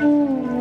Mm-hmm.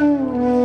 Mm-hmm.